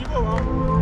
你给